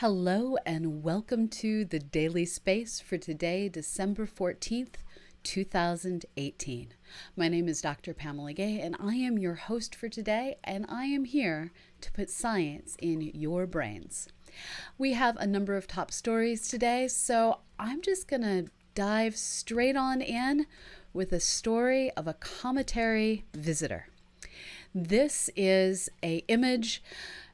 Hello, and welcome to the Daily Space for today, December 14th, 2018. My name is Dr. Pamela Gay, and I am your host for today, and I am here to put science in your brains. We have a number of top stories today, so I'm just going to dive straight on in with a story of a cometary visitor. This is a image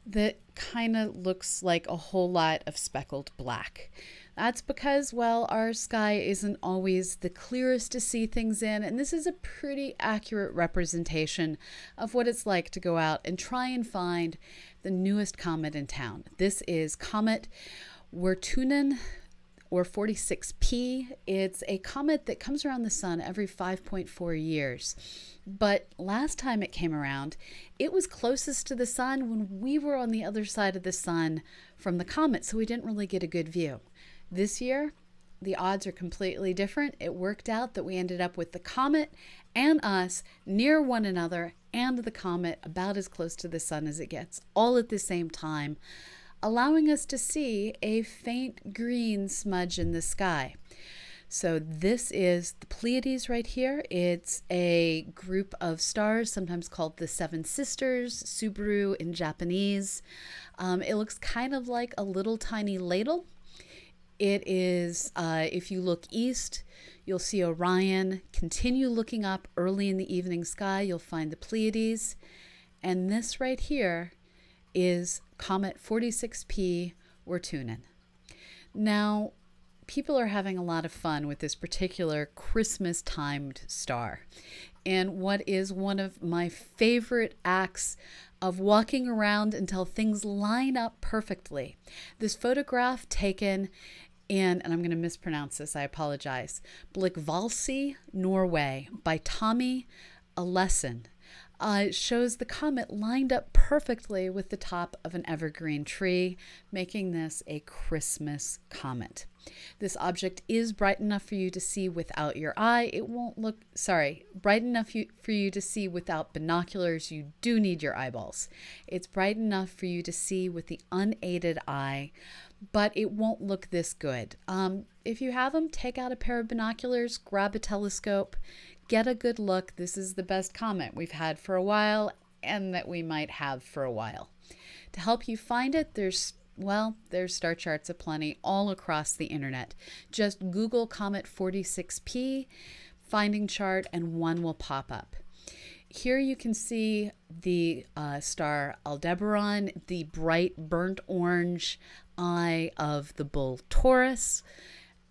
that kind of looks like a whole lot of speckled black. That's because, well, our sky isn't always the clearest to see things in, and this is a pretty accurate representation of what it's like to go out and try and find the newest comet in town. This is Comet Wirtanen or 46P. It's a comet that comes around the sun every 5.4 years. But last time it came around, it was closest to the sun when we were on the other side of the sun from the comet, so we didn't really get a good view. This year, the odds are completely different. It worked out that we ended up with the comet and us near one another and the comet about as close to the sun as it gets, all at the same time allowing us to see a faint green smudge in the sky. So, this is the Pleiades right here. It's a group of stars, sometimes called the Seven Sisters, Subaru in Japanese. Um, it looks kind of like a little tiny ladle. It is, uh, if you look east, you'll see Orion. Continue looking up early in the evening sky, you'll find the Pleiades. And this right here is Comet 46P Wirtanen. Now, people are having a lot of fun with this particular Christmas timed star. And what is one of my favorite acts of walking around until things line up perfectly. This photograph taken in, and I'm going to mispronounce this, I apologize, Blikkvalsi, Norway, by Tommy Eliassen uh, shows the comet lined up perfectly with the top of an evergreen tree, making this a Christmas comet. This object is bright enough for you to see without your eye. It won't look, sorry, bright enough for you to see without binoculars. You do need your eyeballs. It's bright enough for you to see with the unaided eye, but it won't look this good. Um, if you have them, take out a pair of binoculars, grab a telescope, get a good look. This is the best comet we've had for a while and that we might have for a while. To help you find it, there's well, there's star charts aplenty all across the internet. Just Google Comet 46P, finding chart, and one will pop up. Here you can see the uh, star Aldebaran, the bright burnt orange eye of the bull Taurus.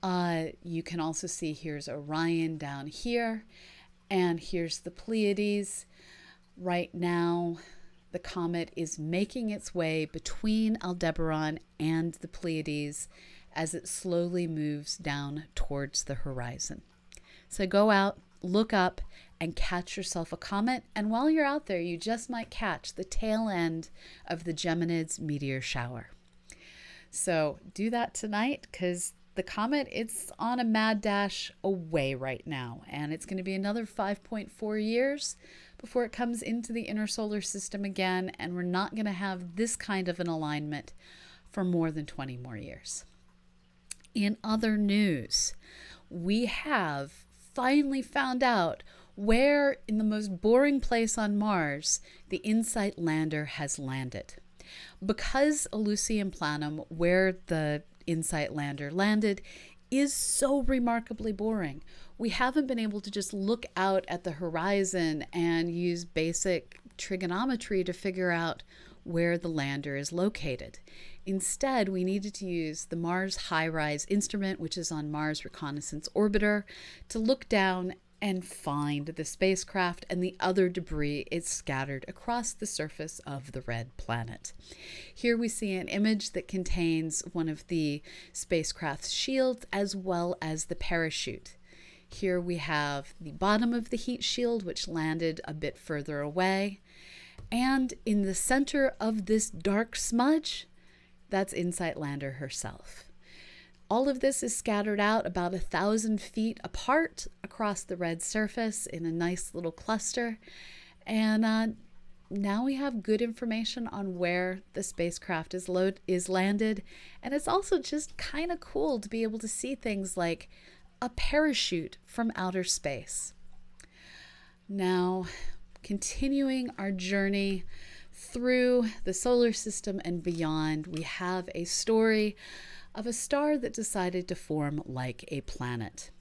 Uh, you can also see here's Orion down here, and here's the Pleiades. Right now, the comet is making its way between Aldebaran and the Pleiades as it slowly moves down towards the horizon. So go out, look up, and catch yourself a comet. And while you're out there, you just might catch the tail end of the Geminids meteor shower. So do that tonight because the comet it's on a mad dash away right now and it's going to be another 5.4 years before it comes into the inner solar system again and we're not going to have this kind of an alignment for more than 20 more years. In other news we have finally found out where in the most boring place on mars the insight lander has landed. Because Elysium Planum, where the Insight Lander landed is so remarkably boring. We haven't been able to just look out at the horizon and use basic trigonometry to figure out where the lander is located. Instead, we needed to use the Mars HiRISE instrument, which is on Mars Reconnaissance Orbiter, to look down and find the spacecraft and the other debris it's scattered across the surface of the red planet. Here we see an image that contains one of the spacecraft's shields as well as the parachute. Here we have the bottom of the heat shield, which landed a bit further away. And in the center of this dark smudge, that's Insight Lander herself. All of this is scattered out about a thousand feet apart across the red surface in a nice little cluster. And uh, now we have good information on where the spacecraft is load is landed and it's also just kind of cool to be able to see things like a parachute from outer space. Now, continuing our journey through the solar system and beyond, we have a story of a star that decided to form like a planet.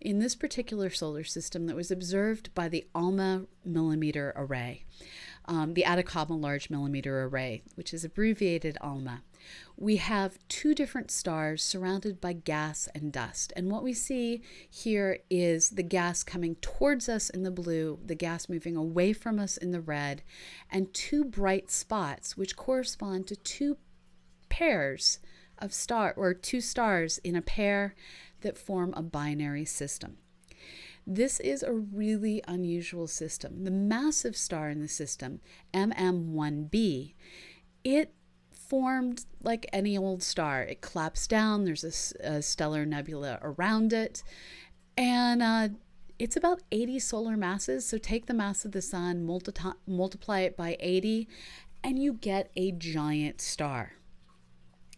In this particular solar system that was observed by the ALMA millimeter array, um, the Atacama Large Millimeter Array, which is abbreviated ALMA, we have two different stars surrounded by gas and dust. And what we see here is the gas coming towards us in the blue, the gas moving away from us in the red, and two bright spots, which correspond to two pairs of star or two stars in a pair that form a binary system. This is a really unusual system. The massive star in the system, MM1b, it formed like any old star. It collapsed down, there's a, a stellar nebula around it, and uh, it's about 80 solar masses. So take the mass of the sun, multi- multiply it by 80, and you get a giant star.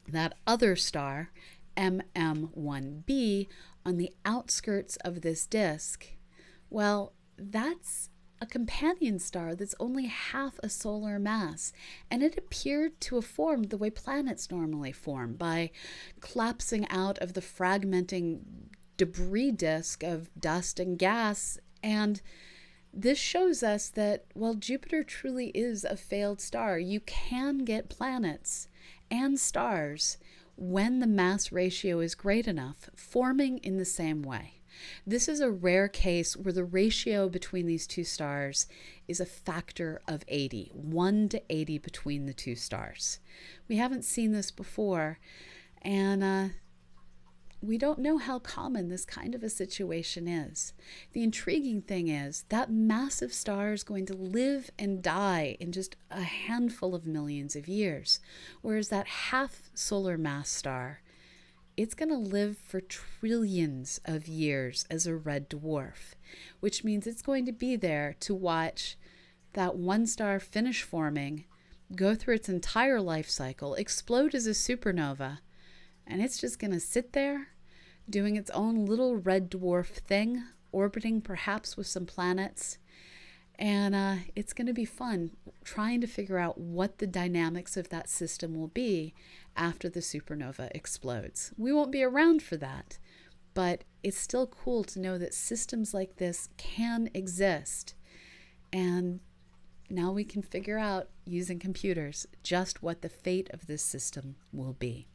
That other star, MM1b, on the outskirts of this disk, well, that's a companion star that's only half a solar mass, and it appeared to have formed the way planets normally form by collapsing out of the fragmenting debris disk of dust and gas. And this shows us that while Jupiter truly is a failed star, you can get planets and stars when the mass ratio is great enough, forming in the same way. This is a rare case where the ratio between these two stars is a factor of 80, 1 to 80 between the two stars. We haven't seen this before, and uh, we don't know how common this kind of a situation is. The intriguing thing is that massive star is going to live and die in just a handful of millions of years, whereas that half solar mass star, it's going to live for trillions of years as a red dwarf, which means it's going to be there to watch that one star finish forming, go through its entire life cycle, explode as a supernova, and it's just going to sit there doing its own little red dwarf thing, orbiting perhaps with some planets. And uh, it's going to be fun trying to figure out what the dynamics of that system will be after the supernova explodes. We won't be around for that, but it's still cool to know that systems like this can exist. And now we can figure out using computers just what the fate of this system will be.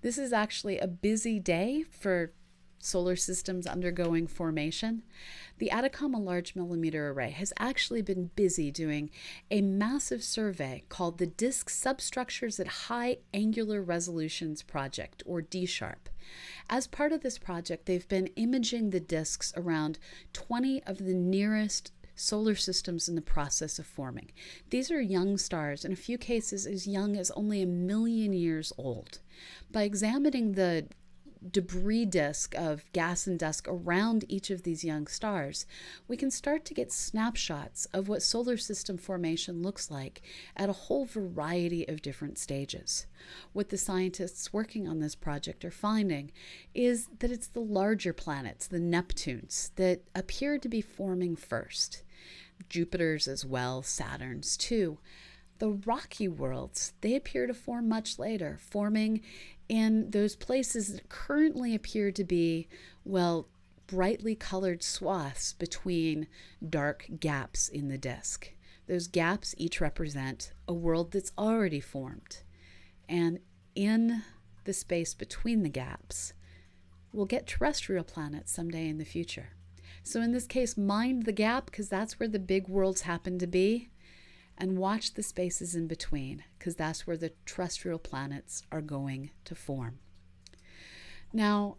This is actually a busy day for solar systems undergoing formation. The Atacama Large Millimeter Array has actually been busy doing a massive survey called the Disk Substructures at High Angular Resolutions Project, or DSHARP. As part of this project, they've been imaging the disks around 20 of the nearest solar systems in the process of forming. These are young stars, in a few cases as young as only a million years old. By examining the debris disk of gas and dust around each of these young stars, we can start to get snapshots of what solar system formation looks like at a whole variety of different stages. What the scientists working on this project are finding is that it's the larger planets, the Neptunes, that appear to be forming first. Jupiter's as well, Saturn's too. The rocky worlds, they appear to form much later, forming in those places that currently appear to be, well, brightly colored swaths between dark gaps in the disk. Those gaps each represent a world that's already formed. And in the space between the gaps, we'll get terrestrial planets someday in the future. So, in this case, mind the gap because that's where the big worlds happen to be, and watch the spaces in between because that's where the terrestrial planets are going to form. Now,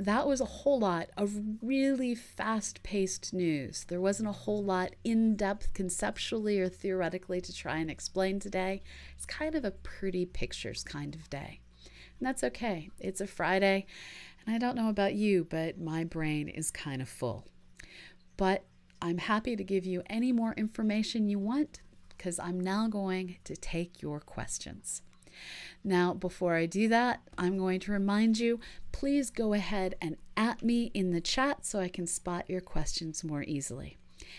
that was a whole lot of really fast paced news. There wasn't a whole lot in depth conceptually or theoretically to try and explain today. It's kind of a pretty pictures kind of day. And that's okay. It's a Friday, and I don't know about you, but my brain is kind of full. But I'm happy to give you any more information you want. because I'm now going to take your questions. Now, before I do that, I'm going to remind you please go ahead and at me in the chat so I can spot your questions more easily.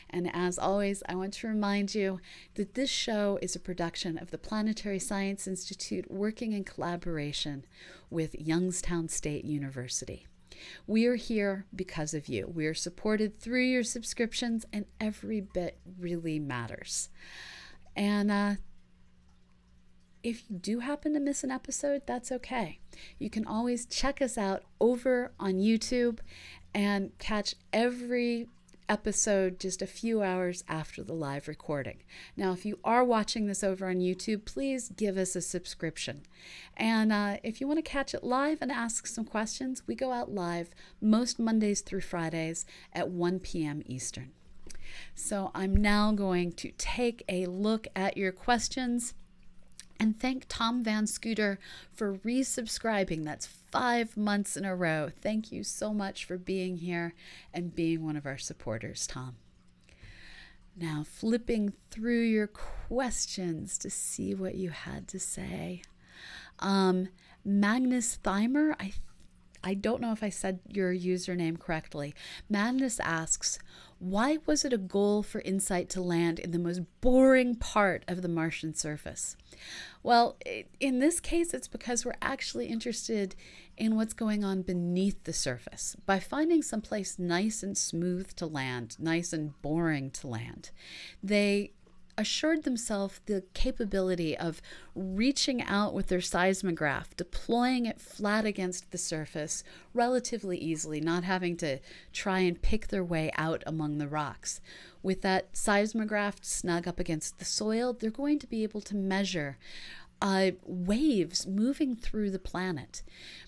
And as always, I want to remind you that this show is a production of the Planetary Science Institute working in collaboration with Youngstown State University. We are here because of you. We are supported through your subscriptions, and every bit really matters. And uh, if you do happen to miss an episode, that's okay. You can always check us out over on YouTube and catch every episode just a few hours after the live recording. Now, if you are watching this over on YouTube, please give us a subscription. And uh, if you want to catch it live and ask some questions, we go out live most Mondays through Fridays at 1 p.m. Eastern. So I'm now going to take a look at your questions and thank Tom Van Scooter for resubscribing. That's five months in a row. Thank you so much for being here and being one of our supporters, Tom. Now, flipping through your questions to see what you had to say. Um, Magnus Thymer, I I don't know if I said your username correctly. Magnus asks, why was it a goal for InSight to land in the most boring part of the Martian surface? Well, in this case, it's because we're actually interested in what's going on beneath the surface. By finding someplace nice and smooth to land, nice and boring to land, they assured themselves the capability of reaching out with their seismograph, deploying it flat against the surface relatively easily, not having to try and pick their way out among the rocks. With that seismograph snug up against the soil, they're going to be able to measure uh, waves moving through the planet.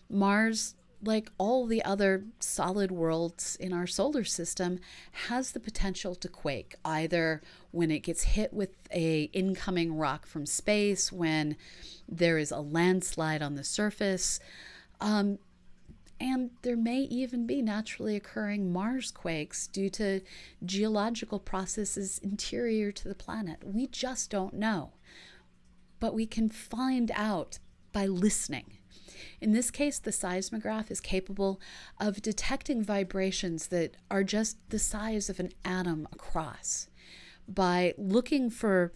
Mars like all the other solid worlds in our solar system, has the potential to quake, either when it gets hit with a incoming rock from space, when there is a landslide on the surface, um, and there may even be naturally occurring Mars quakes due to geological processes interior to the planet. We just don't know. But we can find out by listening in this case, the seismograph is capable of detecting vibrations that are just the size of an atom across. By looking for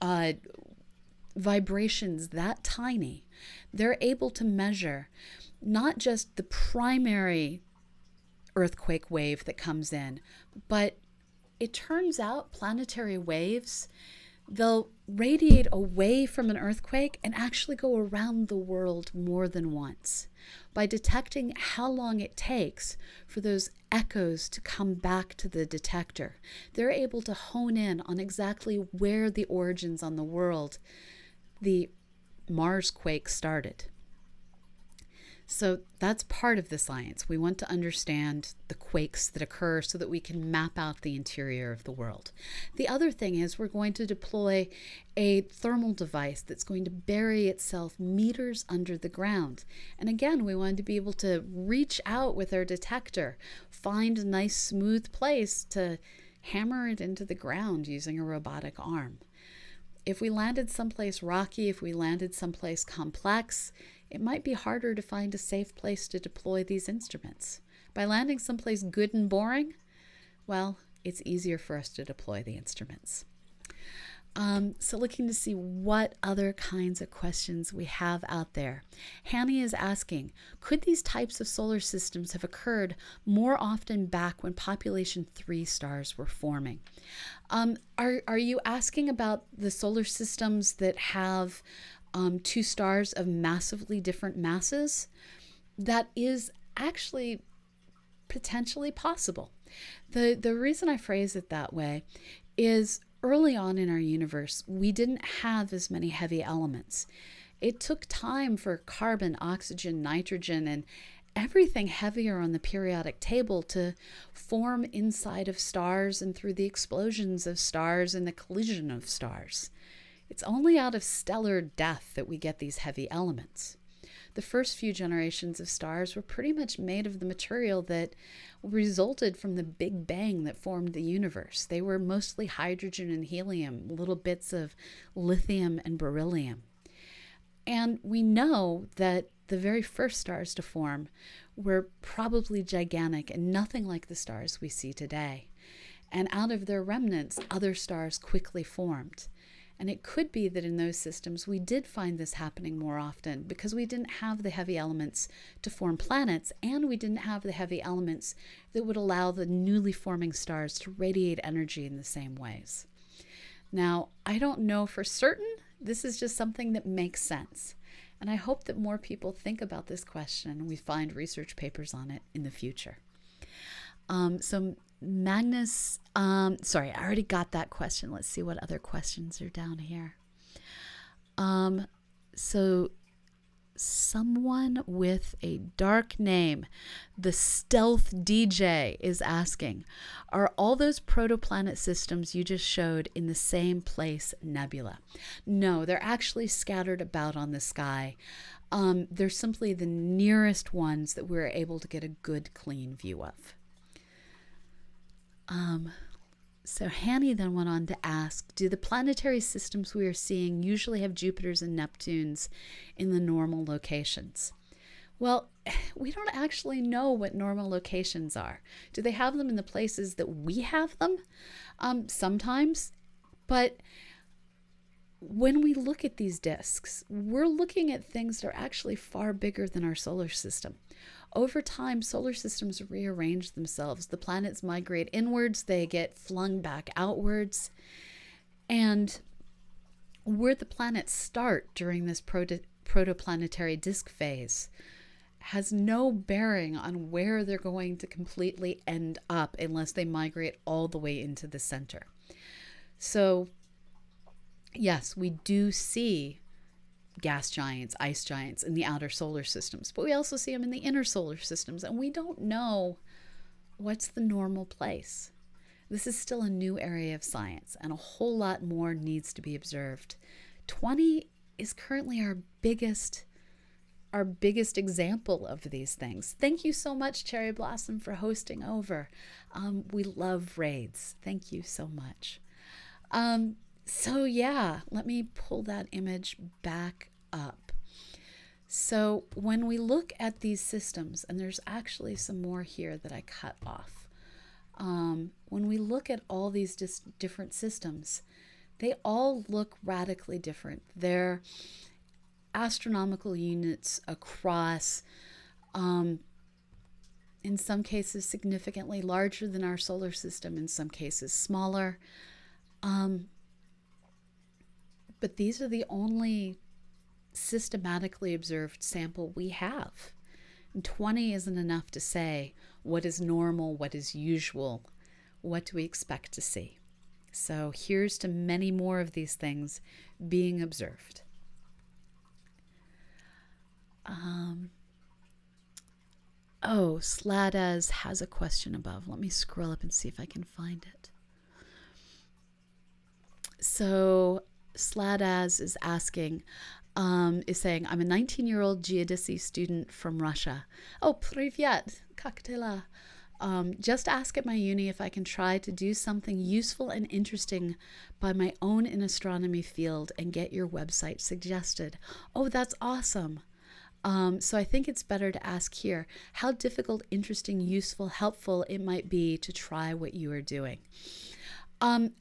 uh, vibrations that tiny, they're able to measure not just the primary earthquake wave that comes in, but it turns out planetary waves they'll radiate away from an earthquake and actually go around the world more than once. By detecting how long it takes for those echoes to come back to the detector, they're able to hone in on exactly where the origins on the world, the Mars quake started. So that's part of the science. We want to understand the quakes that occur so that we can map out the interior of the world. The other thing is we're going to deploy a thermal device that's going to bury itself meters under the ground. And again, we want to be able to reach out with our detector, find a nice smooth place to hammer it into the ground using a robotic arm. If we landed someplace rocky, if we landed someplace complex, it might be harder to find a safe place to deploy these instruments. By landing someplace good and boring, well, it's easier for us to deploy the instruments. Um, so, looking to see what other kinds of questions we have out there. Hanny is asking Could these types of solar systems have occurred more often back when population three stars were forming? Um, are, are you asking about the solar systems that have um, two stars of massively different masses, that is actually potentially possible. The, the reason I phrase it that way is early on in our universe, we didn't have as many heavy elements. It took time for carbon, oxygen, nitrogen, and everything heavier on the periodic table to form inside of stars and through the explosions of stars and the collision of stars. It's only out of stellar death that we get these heavy elements. The first few generations of stars were pretty much made of the material that resulted from the Big Bang that formed the universe. They were mostly hydrogen and helium, little bits of lithium and beryllium. And we know that the very first stars to form were probably gigantic and nothing like the stars we see today. And out of their remnants, other stars quickly formed. And it could be that in those systems we did find this happening more often because we didn't have the heavy elements to form planets and we didn't have the heavy elements that would allow the newly forming stars to radiate energy in the same ways. Now, I don't know for certain. This is just something that makes sense. And I hope that more people think about this question and we find research papers on it in the future. Um, so Magnus, um, sorry, I already got that question. Let's see what other questions are down here. Um, so someone with a dark name, the Stealth DJ, is asking Are all those protoplanet systems you just showed in the same place nebula? No, they're actually scattered about on the sky. Um, they're simply the nearest ones that we're able to get a good, clean view of. Um, so Hanny then went on to ask Do the planetary systems we are seeing usually have Jupiters and Neptunes in the normal locations? Well, we don't actually know what normal locations are. Do they have them in the places that we have them? Um, sometimes. But when we look at these disks, we're looking at things that are actually far bigger than our solar system. Over time, solar systems rearrange themselves. The planets migrate inwards, they get flung back outwards. And where the planets start during this proto- protoplanetary disk phase has no bearing on where they're going to completely end up unless they migrate all the way into the center. So, yes, we do see gas giants, ice giants in the outer solar systems, but we also see them in the inner solar systems, and we don't know what's the normal place. This is still a new area of science, and a whole lot more needs to be observed. 20 is currently our biggest our biggest example of these things. Thank you so much, Cherry Blossom, for hosting over. Um, we love raids. Thank you so much. Um, so, yeah, let me pull that image back up. So, when we look at these systems, and there's actually some more here that I cut off, um, when we look at all these dis- different systems, they all look radically different. They're astronomical units across, um, in some cases, significantly larger than our solar system, in some cases, smaller. Um, but these are the only systematically observed sample we have. And 20 isn't enough to say what is normal, what is usual, what do we expect to see. So here's to many more of these things being observed. Um, oh, Sladas has a question above. Let me scroll up and see if I can find it. So Sladaz is asking, um, is saying, I'm a 19 year old geodesy student from Russia. Oh, privyet, kaktela. Um, just ask at my uni if I can try to do something useful and interesting by my own in astronomy field and get your website suggested. Oh, that's awesome. Um, so I think it's better to ask here how difficult, interesting, useful, helpful it might be to try what you are doing. Um,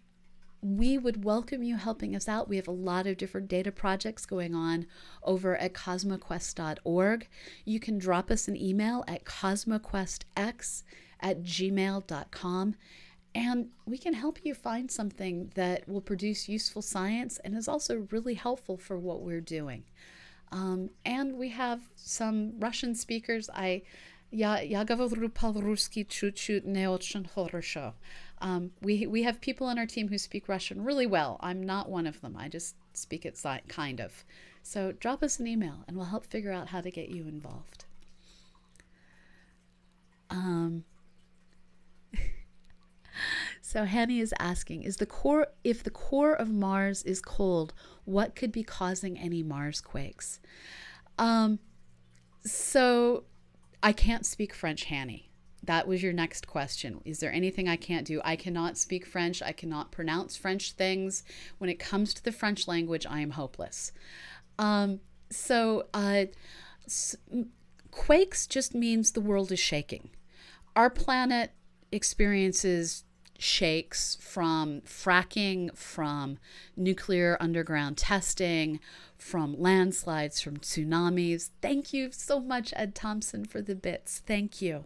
we would welcome you helping us out. We have a lot of different data projects going on over at cosmoquest.org. You can drop us an email at cosmoquestx at gmail.com and we can help you find something that will produce useful science and is also really helpful for what we're doing. Um, and we have some Russian speakers. I я, я говорю по-русски чуть-чуть не очень хорошо. Um, we, we have people on our team who speak Russian really well. I'm not one of them. I just speak it kind of. So drop us an email and we'll help figure out how to get you involved. Um, so Hanny is asking, is the core if the core of Mars is cold, what could be causing any Mars quakes? Um, so I can't speak French, Hanny. That was your next question. Is there anything I can't do? I cannot speak French. I cannot pronounce French things. When it comes to the French language, I am hopeless. Um, so, uh, quakes just means the world is shaking. Our planet experiences shakes from fracking, from nuclear underground testing, from landslides, from tsunamis. Thank you so much, Ed Thompson, for the bits. Thank you.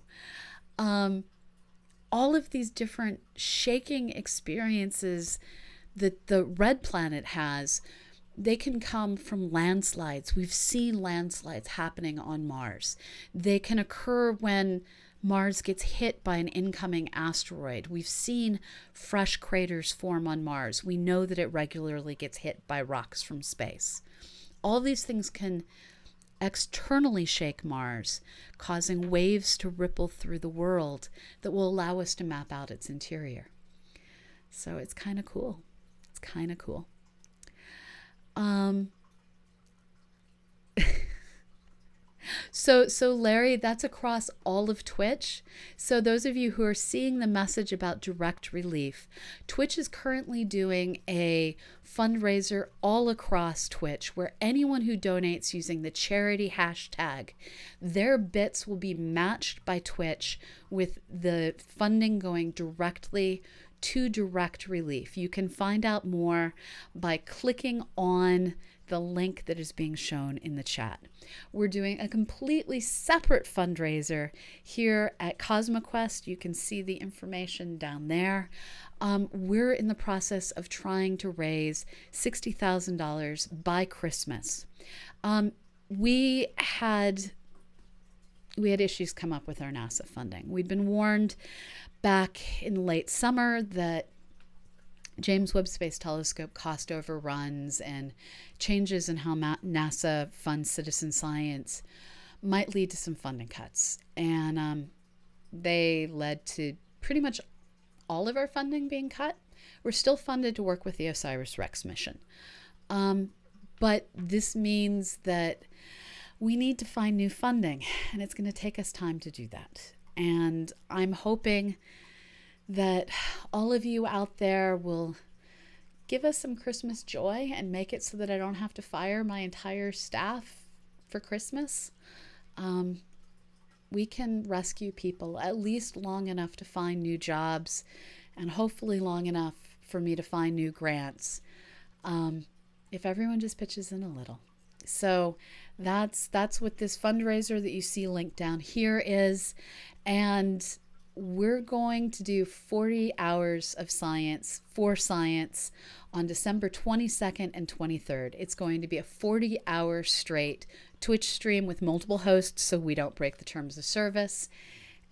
Um, all of these different shaking experiences that the red planet has, they can come from landslides. We've seen landslides happening on Mars. They can occur when Mars gets hit by an incoming asteroid. We've seen fresh craters form on Mars. We know that it regularly gets hit by rocks from space. All these things can externally shake Mars, causing waves to ripple through the world that will allow us to map out its interior. So it's kind of cool. It's kind of cool. Um, So, so Larry, that's across all of Twitch. So, those of you who are seeing the message about direct relief, Twitch is currently doing a fundraiser all across Twitch where anyone who donates using the charity hashtag, their bits will be matched by Twitch with the funding going directly to direct relief. You can find out more by clicking on the link that is being shown in the chat. We're doing a completely separate fundraiser here at CosmoQuest. You can see the information down there. Um, we're in the process of trying to raise $60,000 by Christmas. Um, we had we had issues come up with our NASA funding. We'd been warned back in late summer that James Webb Space Telescope cost overruns and changes in how NASA funds citizen science might lead to some funding cuts. And um, they led to pretty much all of our funding being cut. We're still funded to work with the OSIRIS REx mission. Um, but this means that we need to find new funding, and it's going to take us time to do that. And I'm hoping that all of you out there will give us some Christmas joy and make it so that I don't have to fire my entire staff for Christmas. Um, we can rescue people at least long enough to find new jobs and hopefully long enough for me to find new grants um, if everyone just pitches in a little. So that's that's what this fundraiser that you see linked down here is and we're going to do 40 hours of science for science on December 22nd and 23rd. It's going to be a 40 hour straight Twitch stream with multiple hosts so we don't break the terms of service.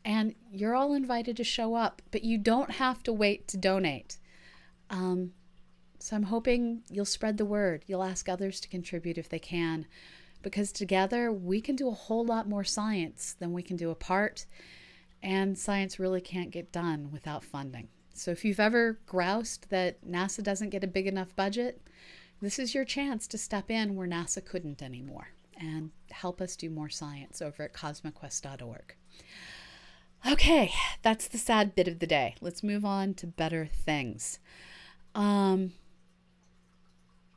And you're all invited to show up, but you don't have to wait to donate. Um, so I'm hoping you'll spread the word. You'll ask others to contribute if they can, because together we can do a whole lot more science than we can do apart and science really can't get done without funding. So if you've ever groused that NASA doesn't get a big enough budget, this is your chance to step in where NASA couldn't anymore and help us do more science over at cosmoquest.org. Okay, that's the sad bit of the day. Let's move on to better things. Um,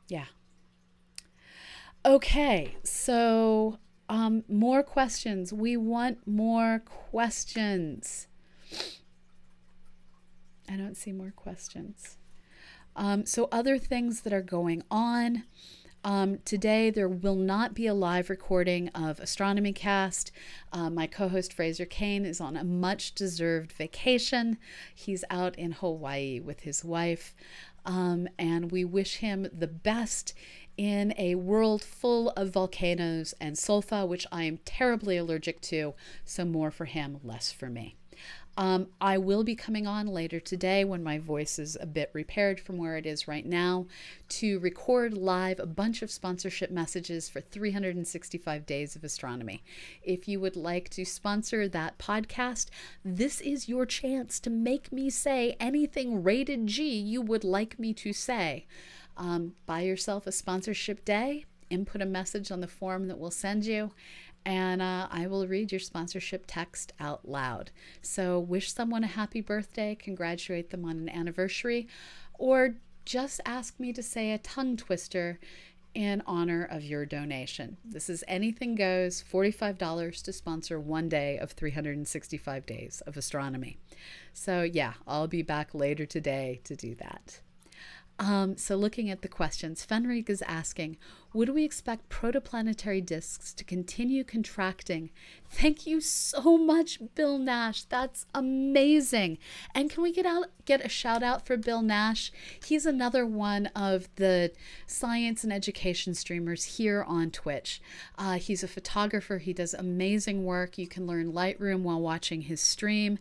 yeah. Okay, so um, more questions. We want more questions. I don't see more questions. Um, so, other things that are going on. Um, today, there will not be a live recording of Astronomy Cast. Uh, my co host Fraser Cain is on a much deserved vacation. He's out in Hawaii with his wife, um, and we wish him the best in a world full of volcanoes and sulfa, which I am terribly allergic to. So, more for him, less for me. Um, I will be coming on later today when my voice is a bit repaired from where it is right now to record live a bunch of sponsorship messages for 365 days of astronomy. If you would like to sponsor that podcast, this is your chance to make me say anything rated G you would like me to say. Um, buy yourself a sponsorship day, input a message on the form that we'll send you, and uh, I will read your sponsorship text out loud. So, wish someone a happy birthday, congratulate them on an anniversary, or just ask me to say a tongue twister in honor of your donation. This is anything goes $45 to sponsor one day of 365 days of astronomy. So, yeah, I'll be back later today to do that. Um, so, looking at the questions, Fenring is asking Would we expect protoplanetary disks to continue contracting? Thank you so much, Bill Nash. That's amazing. And can we get out get a shout out for Bill Nash? He's another one of the science and education streamers here on Twitch. Uh, he's a photographer. He does amazing work. You can learn Lightroom while watching his stream,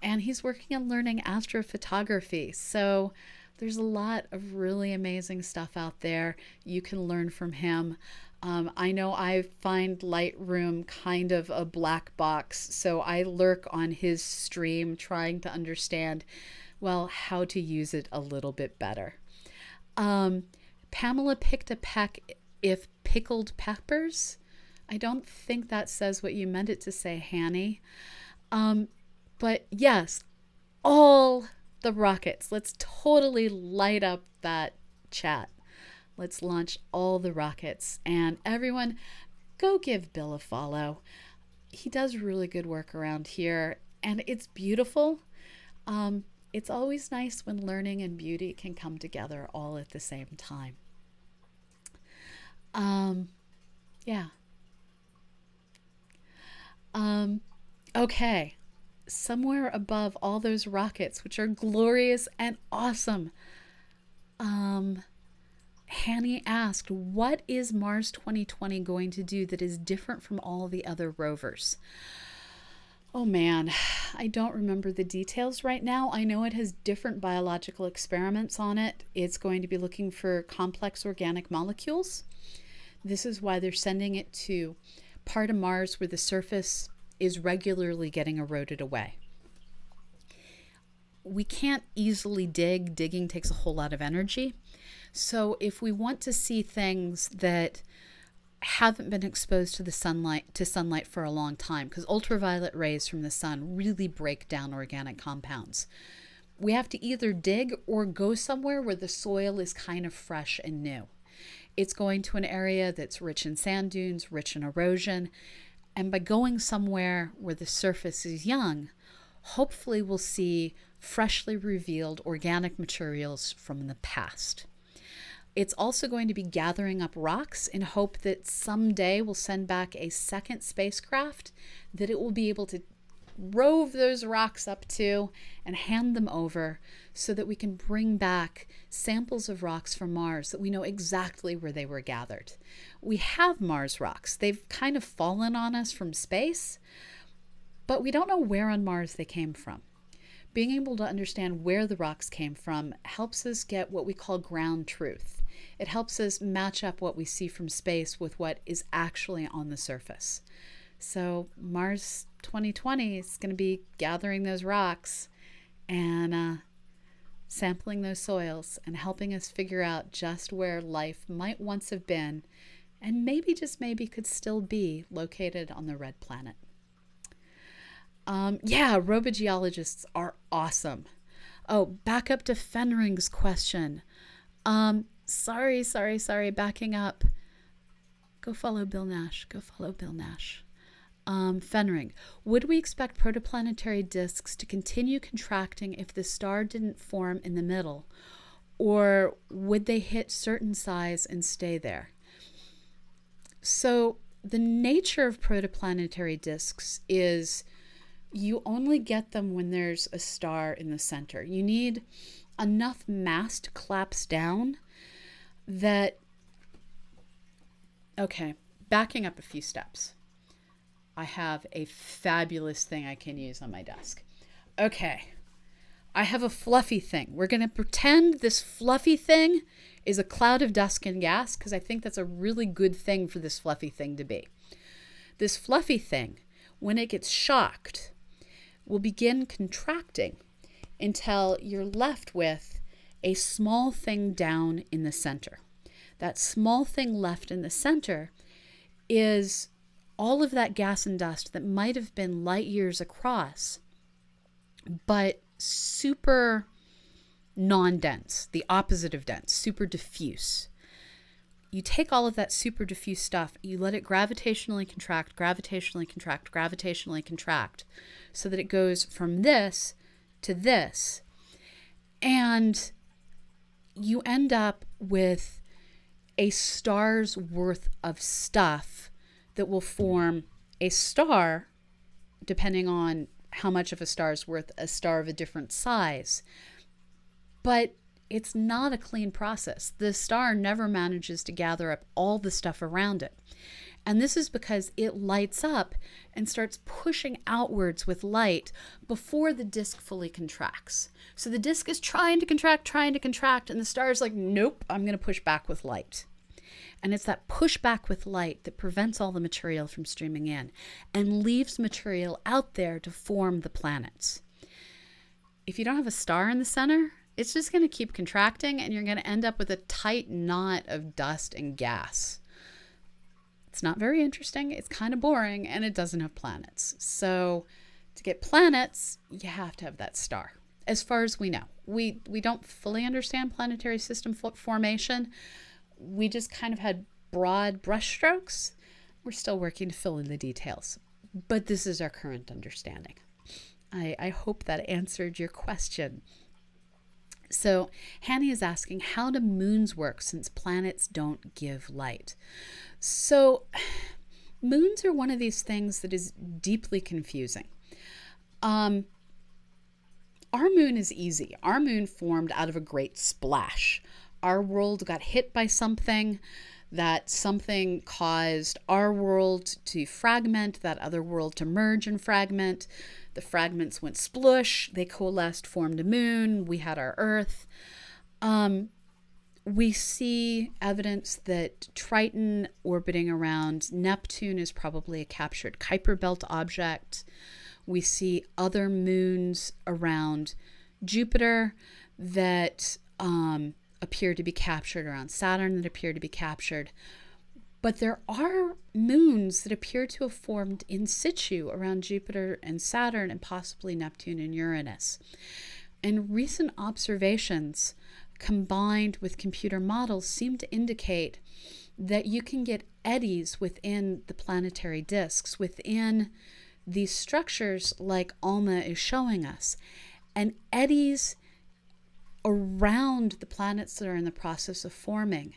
and he's working on learning astrophotography. So there's a lot of really amazing stuff out there. You can learn from him. Um, I know I find Lightroom kind of a black box, so I lurk on his stream trying to understand, well, how to use it a little bit better. Um, Pamela picked a peck if pickled peppers. I don't think that says what you meant it to say, Hanny. Um, but yes, all the rockets. Let's totally light up that chat. Let's launch all the rockets. And everyone, go give Bill a follow. He does really good work around here, and it's beautiful. Um, it's always nice when learning and beauty can come together all at the same time. Um, yeah. Um, okay somewhere above all those rockets, which are glorious and awesome. Um, Hanny asked, What is Mars 2020 going to do that is different from all the other rovers? Oh man, I don't remember the details right now. I know it has different biological experiments on it. It's going to be looking for complex organic molecules. This is why they're sending it to part of Mars where the surface is regularly getting eroded away. We can't easily dig, digging takes a whole lot of energy. So, if we want to see things that haven't been exposed to the sunlight to sunlight for a long time because ultraviolet rays from the sun really break down organic compounds. We have to either dig or go somewhere where the soil is kind of fresh and new. It's going to an area that's rich in sand dunes, rich in erosion, and by going somewhere where the surface is young, hopefully we'll see freshly revealed organic materials from the past. It's also going to be gathering up rocks in hope that someday we'll send back a second spacecraft that it will be able to rove those rocks up to and hand them over so that we can bring back samples of rocks from Mars that we know exactly where they were gathered. We have Mars rocks, they've kind of fallen on us from space, but we don't know where on Mars they came from. Being able to understand where the rocks came from helps us get what we call ground truth. It helps us match up what we see from space with what is actually on the surface. So, Mars 2020 is going to be gathering those rocks and uh, sampling those soils and helping us figure out just where life might once have been and maybe, just maybe, could still be located on the red planet. Um, yeah, robogeologists are awesome. Oh, back up to Fenring's question. Um, sorry, sorry, sorry, backing up. Go follow Bill Nash. Go follow Bill Nash. Um, Fenring, would we expect protoplanetary disks to continue contracting if the star didn't form in the middle? Or would they hit certain size and stay there? So, the nature of protoplanetary disks is you only get them when there's a star in the center. You need enough mass to collapse down that. Okay, backing up a few steps. I have a fabulous thing I can use on my desk. Okay. I have a fluffy thing. We're going to pretend this fluffy thing is a cloud of dust and gas because I think that's a really good thing for this fluffy thing to be. This fluffy thing, when it gets shocked, will begin contracting until you're left with a small thing down in the center. That small thing left in the center is all of that gas and dust that might have been light years across, but super non dense, the opposite of dense, super diffuse. You take all of that super diffuse stuff, you let it gravitationally contract, gravitationally contract, gravitationally contract, so that it goes from this to this. And you end up with a star's worth of stuff that will form a star, depending on how much of a star is worth a star of a different size. But it's not a clean process. The star never manages to gather up all the stuff around it. And this is because it lights up and starts pushing outwards with light before the disk fully contracts. So the disk is trying to contract, trying to contract, and the star is like, nope, I'm going to push back with light. And it's that pushback with light that prevents all the material from streaming in and leaves material out there to form the planets. If you don't have a star in the center, it's just going to keep contracting and you're going to end up with a tight knot of dust and gas. It's not very interesting, it's kind of boring, and it doesn't have planets. So, to get planets, you have to have that star. As far as we know, we we don't fully understand planetary system formation. We just kind of had broad brushstrokes. We're still working to fill in the details, but this is our current understanding. I, I hope that answered your question. So, Hanny is asking, how do moons work since planets don't give light? So, moons are one of these things that is deeply confusing. Um, our moon is easy. Our moon formed out of a great splash. Our world got hit by something that something caused our world to fragment, that other world to merge and fragment. The fragments went splush, they coalesced, formed a moon, we had our Earth. Um, we see evidence that Triton orbiting around Neptune is probably a captured Kuiper Belt object. We see other moons around Jupiter that um, appear to be captured, around Saturn that appear to be captured. But there are moons that appear to have formed in situ around Jupiter and Saturn and possibly Neptune and Uranus. And recent observations combined with computer models seem to indicate that you can get eddies within the planetary disks, within these structures, like ALMA is showing us. And eddies around the planets that are in the process of forming,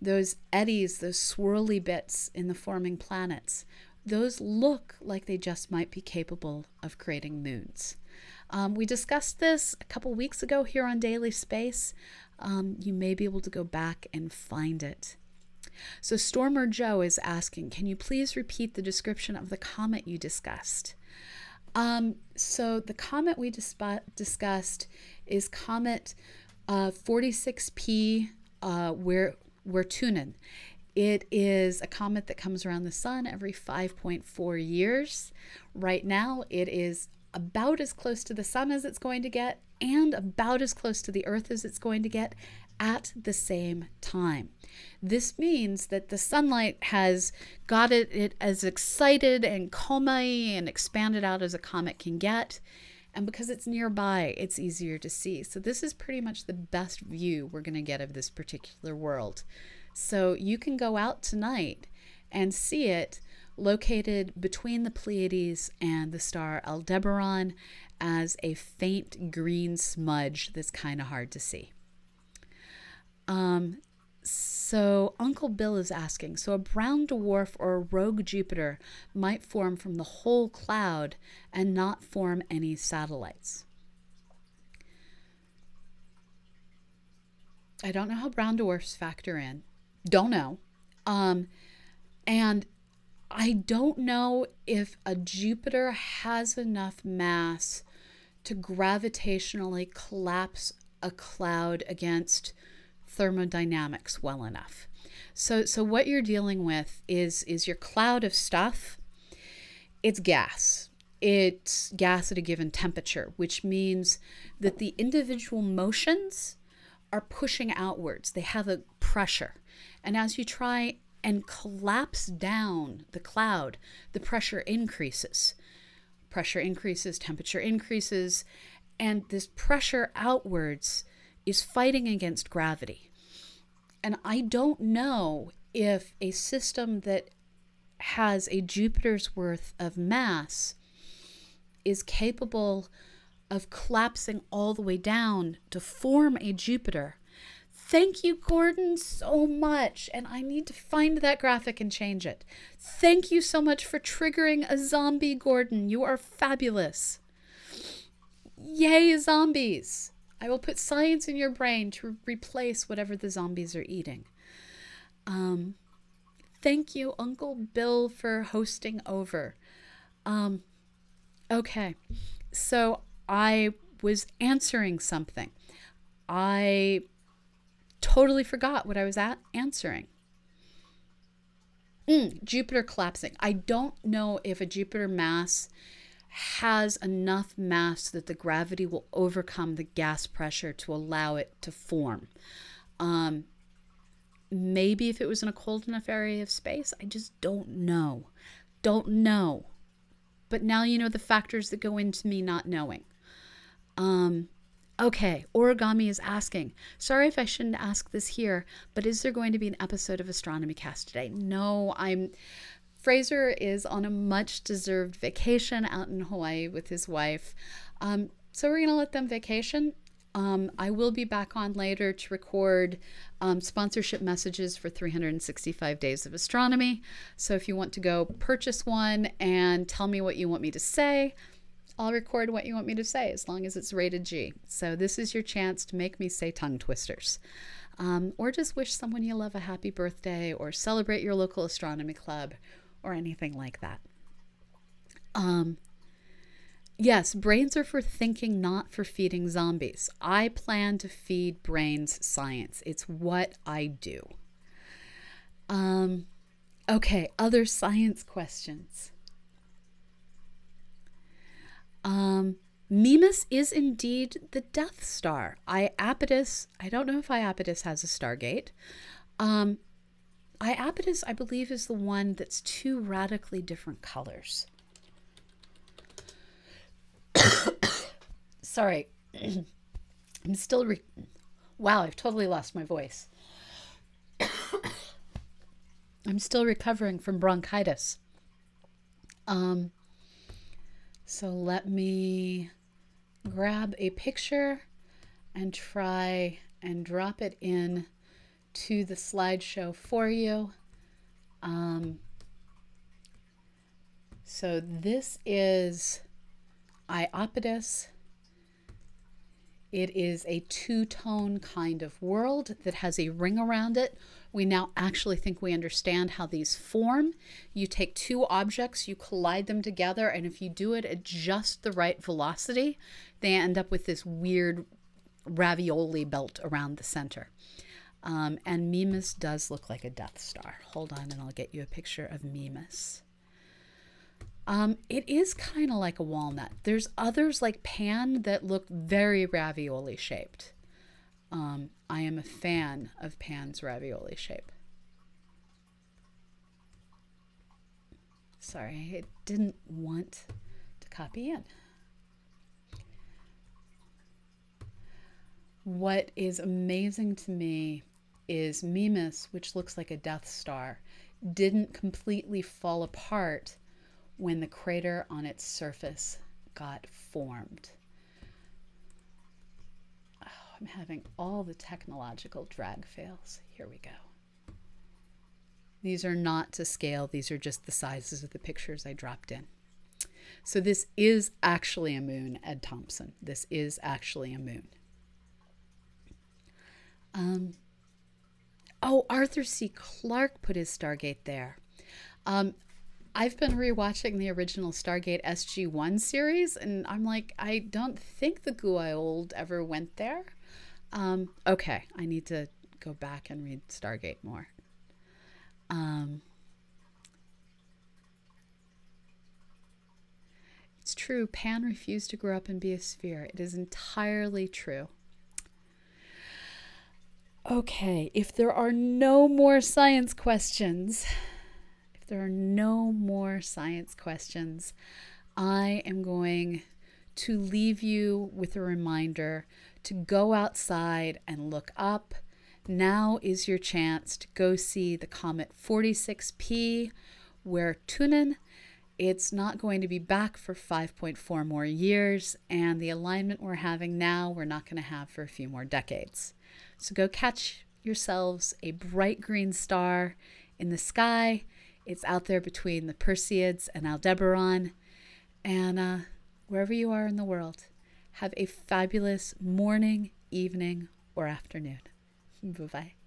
those eddies, those swirly bits in the forming planets, those look like they just might be capable of creating moons. Um, we discussed this a couple weeks ago here on Daily Space. Um, you may be able to go back and find it. So, Stormer Joe is asking, can you please repeat the description of the comet you discussed? Um, so, the comet we dis- discussed is Comet uh, 46P uh, Wirtanen. It is a comet that comes around the sun every 5.4 years. Right now, it is about as close to the sun as it's going to get and about as close to the earth as it's going to get at the same time. This means that the sunlight has got it, it as excited and calmy and expanded out as a comet can get. And because it's nearby, it's easier to see. So, this is pretty much the best view we're going to get of this particular world. So, you can go out tonight and see it located between the Pleiades and the star Aldebaran as a faint green smudge that's kind of hard to see. Um, so Uncle Bill is asking so a brown dwarf or a rogue Jupiter might form from the whole cloud and not form any satellites. I don't know how brown dwarfs factor in. Don't know. Um, and I don't know if a Jupiter has enough mass to gravitationally collapse a cloud against thermodynamics well enough. So so what you're dealing with is is your cloud of stuff. It's gas. It's gas at a given temperature, which means that the individual motions are pushing outwards. They have a pressure. And as you try and collapse down the cloud, the pressure increases. Pressure increases, temperature increases, and this pressure outwards is fighting against gravity. And I don't know if a system that has a Jupiter's worth of mass is capable of collapsing all the way down to form a Jupiter. Thank you, Gordon, so much. And I need to find that graphic and change it. Thank you so much for triggering a zombie, Gordon. You are fabulous. Yay, zombies! I will put science in your brain to replace whatever the zombies are eating. Um, thank you, Uncle Bill, for hosting over. Um, okay, so I was answering something. I totally forgot what I was at answering. Mm, Jupiter collapsing. I don't know if a Jupiter mass has enough mass that the gravity will overcome the gas pressure to allow it to form. Um, maybe if it was in a cold enough area of space, I just don't know. Don't know. But now you know the factors that go into me not knowing. Um, okay, Origami is asking. Sorry if I shouldn't ask this here, but is there going to be an episode of Astronomy Cast today? No, I'm Fraser is on a much deserved vacation out in Hawaii with his wife. Um, so we're going to let them vacation. Um, I will be back on later to record um, sponsorship messages for 365 Days of Astronomy. So if you want to go purchase one and tell me what you want me to say, I'll record what you want me to say as long as it's rated G. So this is your chance to make me say tongue twisters. Um, or just wish someone you love a happy birthday or celebrate your local astronomy club or anything like that. Um, yes, brains are for thinking, not for feeding zombies. I plan to feed brains science. It's what I do. Um, okay, other science questions. Um, Mimas is indeed the Death Star. Iapetus, I don't know if Iapetus has a Stargate. Um, Iapetus, I believe, is the one that's two radically different colors. Sorry. I'm still. Re- wow, I've totally lost my voice. I'm still recovering from bronchitis. Um, so let me grab a picture and try and drop it in to the slideshow for you. Um, so this is Iapetus. It is a two-tone kind of world that has a ring around it. We now actually think we understand how these form. You take two objects, you collide them together, and if you do it at just the right velocity, they end up with this weird ravioli belt around the center. Um, and Mimas does look like a Death Star. Hold on, and I'll get you a picture of Mimas. Um, it is kind of like a walnut. There's others like Pan that look very ravioli shaped. Um, I am a fan of Pan's ravioli shape. Sorry, it didn't want to copy in. What is amazing to me is Mimas, which looks like a Death Star, didn't completely fall apart when the crater on its surface got formed. Oh, I'm having all the technological drag fails. Here we go. These are not to scale, these are just the sizes of the pictures I dropped in. So this is actually a moon, Ed Thompson. This is actually a moon. Um, Oh, Arthur C. Clarke put his Stargate there. Um, I've been rewatching the original Stargate SG1 series, and I'm like, I don't think the Goa'uld ever went there. Um, okay, I need to go back and read Stargate more. Um, it's true, Pan refused to grow up and be a sphere. It is entirely true. Okay, if there are no more science questions, if there are no more science questions, I am going to leave you with a reminder to go outside and look up. Now is your chance to go see the comet 46P, Wirtanen it's not going to be back for 5.4 more years, and the alignment we're having now, we're not going to have for a few more decades. So go catch yourselves a bright green star in the sky. It's out there between the Perseids and Aldebaran. And uh, wherever you are in the world, have a fabulous morning, evening, or afternoon. Bye bye.